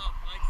off like